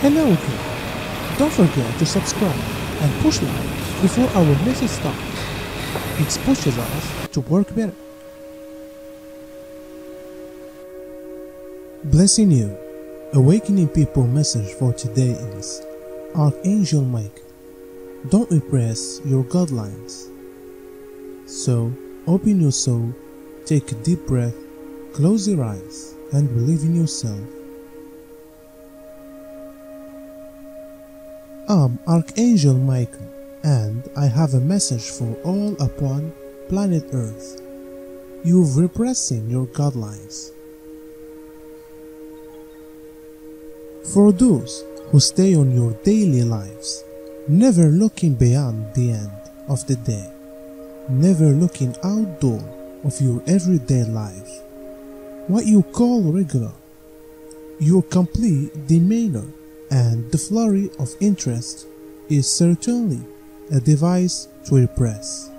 Hello again. Don't forget to subscribe and push like before our message starts. It pushes us to work better. Blessing you. Awakening people message for today is Archangel Mike. Don't repress your godliness. So open your soul, take a deep breath, close your eyes, and believe in yourself. I'm Archangel Michael, and I have a message for all upon planet Earth. You've repressing your godliness. For those who stay on your daily lives, never looking beyond the end of the day, never looking outdoor of your everyday life, what you call regular, your complete demeanor and the flurry of interest is certainly a device to repress.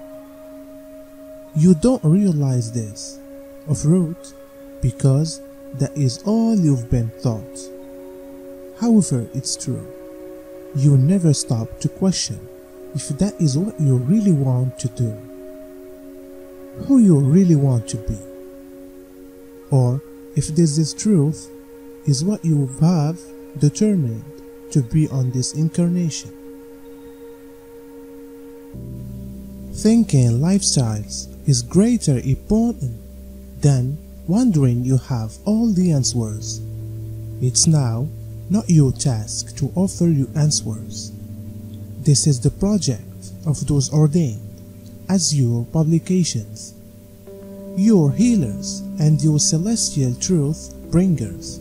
You don't realize this, of root, because that is all you've been taught. However, it's true. You never stop to question if that is what you really want to do, who you really want to be, or if this is truth is what you have determined to be on this incarnation. Thinking lifestyles is greater important than wondering you have all the answers. It's now not your task to offer you answers. This is the project of those ordained as your publications, your healers and your celestial truth bringers.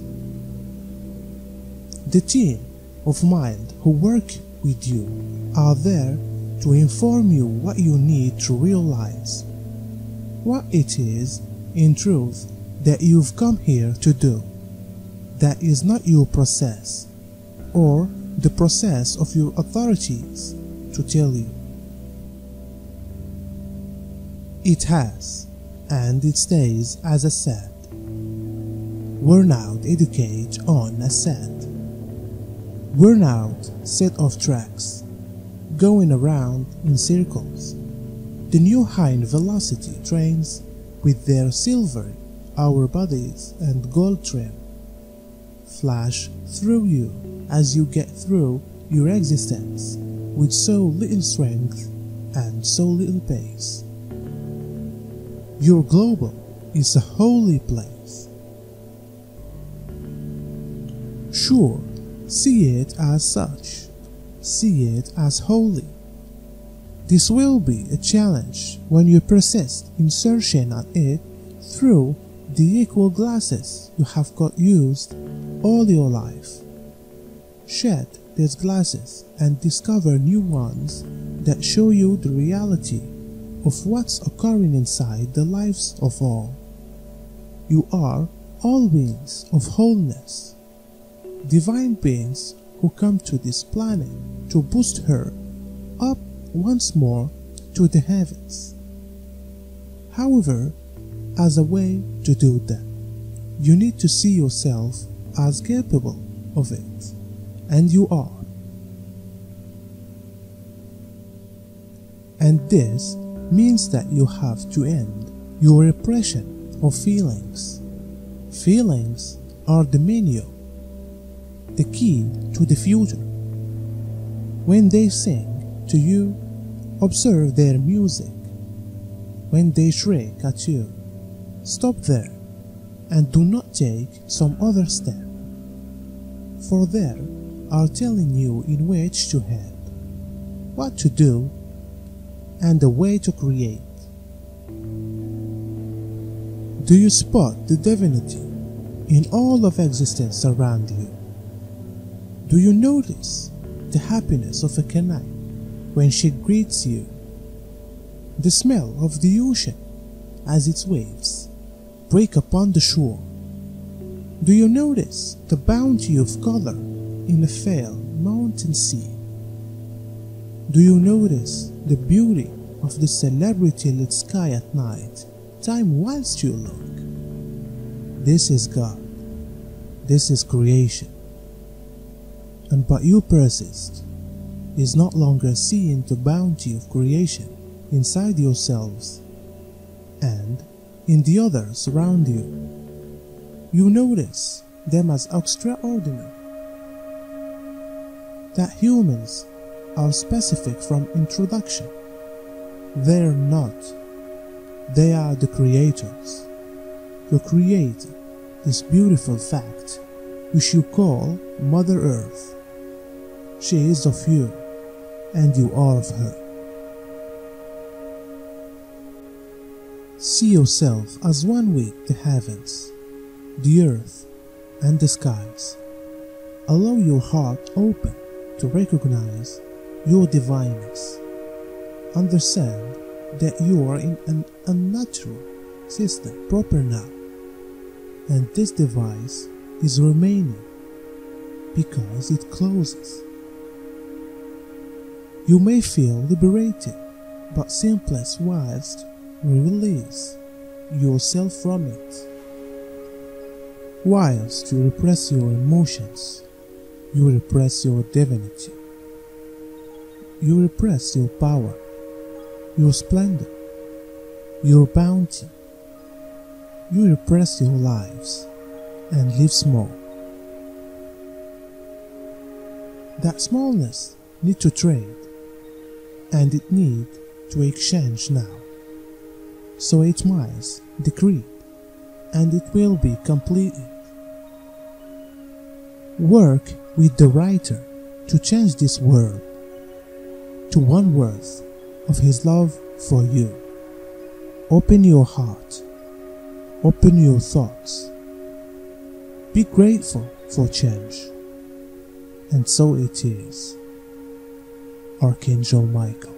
The team of mind who work with you are there to inform you what you need to realize, what it is, in truth, that you've come here to do. That is not your process, or the process of your authorities to tell you. It has, and it stays as a set. Now educate on a set. Now set of tracks, going around in circles. The new high velocity trains with their silver our bodies and gold trim flash through you as you get through your existence with so little strength and so little pace. Your global is a holy place. Sure, see it as such, see it as holy. This will be a challenge when you persist in searching at it through the equal glasses you have got used all your life. Shed these glasses and discover new ones that show you the reality of what's occurring inside the lives of all. You are all beings of wholeness, divine beings who come to this planet to boost her up once more to the heavens. However, as a way to do that, you need to see yourself as capable of it, and you are. And this means that you have to end your repression of feelings. Feelings are the the key to the future. When they sing to you, observe their music. When they shriek at you, stop there and do not take some other step. For there are telling you in which to head, what to do, and the way to create. Do you spot the divinity in all of existence around you? Do you notice the happiness of a canine when she greets you the smell of the ocean as its waves break upon the shore? Do you notice the bounty of color in a fair mountain sea? Do you notice the beauty of the celebrity lit sky at night, time whilst you look? This is God. This is creation. And but you persist, is not longer seeing the bounty of creation inside yourselves and in the others around you. You notice them as extraordinary. That humans are specific from introduction. They're not. They are the creators. You create this beautiful fact which you call Mother Earth. She is of you, and you are of her. See yourself as one with the heavens, the earth, and the skies. Allow your heart open to recognize your divineness. Understand that you are in an unnatural system proper now, and this device is remaining because it closes. You may feel liberated, but simplest whilst you release yourself from it. Whilst you repress your emotions, you repress your divinity. You repress your power, your splendor, your bounty. You repress your lives and live small. That smallness need to trade and it need to exchange now. So it miles decreed and it will be completed. Work with the writer to change this world to one worth of his love for you. Open your heart, open your thoughts, be grateful for change. And so it is. Archangel Michael.